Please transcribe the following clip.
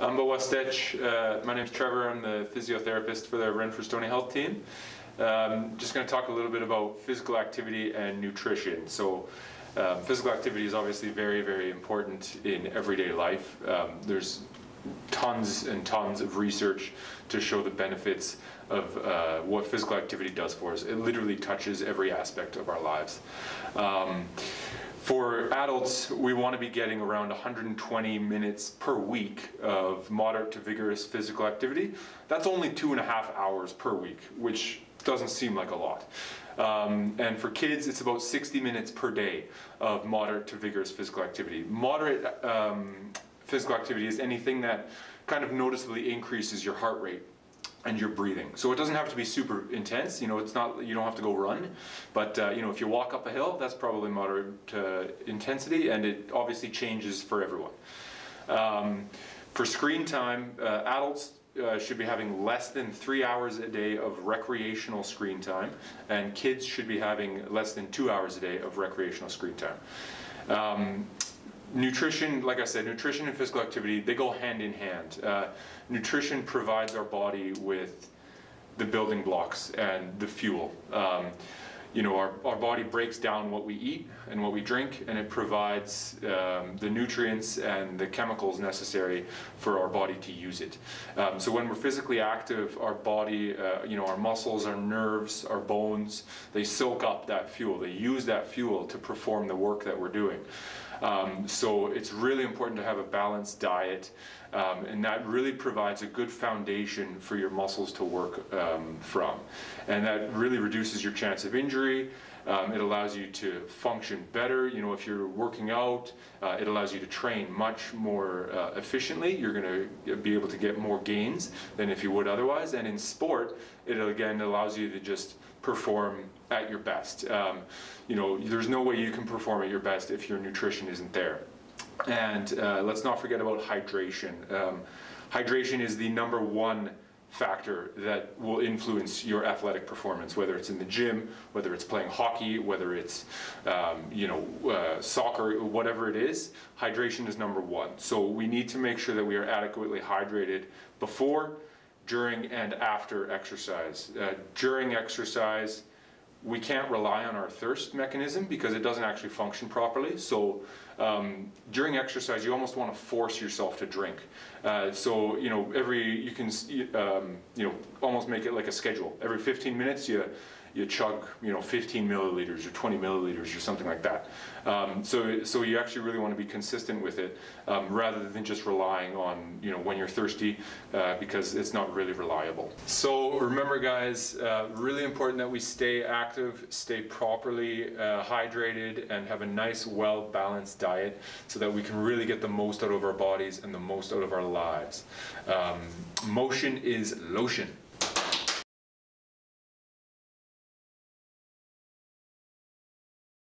I'm Bo Westech. Uh, my is Trevor. I'm the physiotherapist for the Renfrew Stoney Health team. Um, just going to talk a little bit about physical activity and nutrition. So, um, physical activity is obviously very, very important in everyday life. Um, there's tons and tons of research to show the benefits of uh, what physical activity does for us. It literally touches every aspect of our lives. Um, for adults, we want to be getting around 120 minutes per week of moderate to vigorous physical activity. That's only two and a half hours per week, which doesn't seem like a lot. Um, and for kids, it's about 60 minutes per day of moderate to vigorous physical activity. Moderate um, physical activity is anything that kind of noticeably increases your heart rate and your breathing. So it doesn't have to be super intense. You know, it's not you don't have to go run, but uh, you know, if you walk up a hill, that's probably moderate intensity, and it obviously changes for everyone. Um, for screen time, uh, adults uh, should be having less than three hours a day of recreational screen time, and kids should be having less than two hours a day of recreational screen time. Um, nutrition, like I said, nutrition and physical activity, they go hand in hand. Uh, nutrition provides our body with the building blocks and the fuel. Um, you know, our, our body breaks down what we eat and what we drink, and it provides um, the nutrients and the chemicals necessary for our body to use it. Um, so when we're physically active, our body, uh, you know, our muscles, our nerves, our bones, they soak up that fuel. They use that fuel to perform the work that we're doing. Um, so it's really important to have a balanced diet, um, and that really provides a good foundation for your muscles to work um, from. And that really reduces your chance of injury. Um, it allows you to function better. You know, if you're working out, uh, it allows you to train much more uh, efficiently. You're going to be able to get more gains than if you would otherwise. And in sport, it again allows you to just perform at your best. Um, you know, there's no way you can perform at your best if your nutrition isn't there. And uh, let's not forget about hydration. Um, hydration is the number one factor that will influence your athletic performance, whether it's in the gym, whether it's playing hockey, whether it's um, you know uh, soccer, whatever it is. Hydration is number one. So we need to make sure that we are adequately hydrated before, during, and after exercise. Uh, during exercise, we can't rely on our thirst mechanism because it doesn't actually function properly. So um, during exercise, you almost want to force yourself to drink. Uh, so you know, every you can um, you know almost make it like a schedule. Every 15 minutes, you you chug, you know, 15 milliliters or 20 milliliters or something like that. Um, so, so you actually really want to be consistent with it um, rather than just relying on, you know, when you're thirsty uh, because it's not really reliable. So remember guys, uh, really important that we stay active, stay properly uh, hydrated and have a nice, well-balanced diet so that we can really get the most out of our bodies and the most out of our lives. Um, motion is lotion.